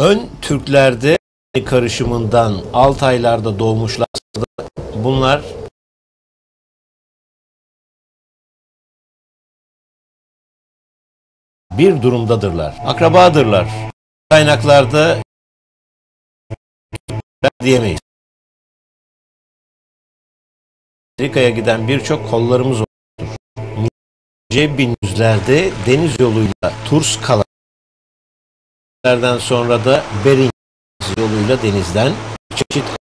ön Türklerde karışımından Altaylarda doğmuşlar. Bunlar bir durumdadırlar. Akrabadırlar. Kaynaklarda diyemeyiz. Amerika'ya giden birçok kollarımız olmuştur. Nice bin yüzlerde deniz yoluyla Turskalardan sonra da Bering yoluyla denizden çeşit